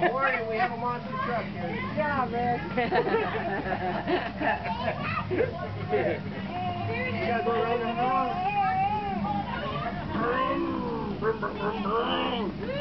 Don't worry, we have a monster truck here. Yeah, man. You gotta go around the house. Vroom, vroom, vroom, vroom, vroom.